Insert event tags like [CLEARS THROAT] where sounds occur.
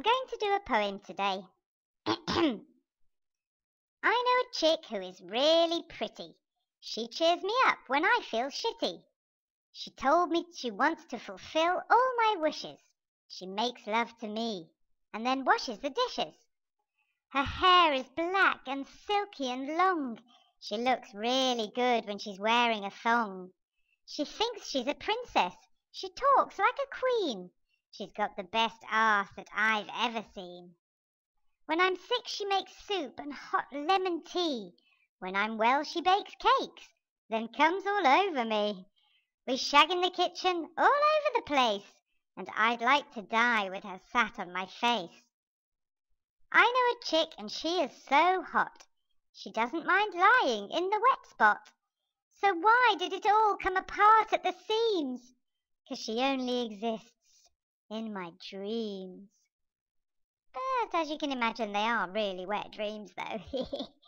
I'm going to do a poem today. [CLEARS THROAT] I know a chick who is really pretty. She cheers me up when I feel shitty. She told me she wants to fulfill all my wishes. She makes love to me and then washes the dishes. Her hair is black and silky and long. She looks really good when she's wearing a thong. She thinks she's a princess. She talks like a queen. She's got the best arse that I've ever seen. When I'm sick, she makes soup and hot lemon tea. When I'm well, she bakes cakes, then comes all over me. We shag in the kitchen all over the place, and I'd like to die with her sat on my face. I know a chick, and she is so hot. She doesn't mind lying in the wet spot. So why did it all come apart at the seams? 'Cause she only exists in my dreams. But as you can imagine, they are really wet dreams, though. [LAUGHS]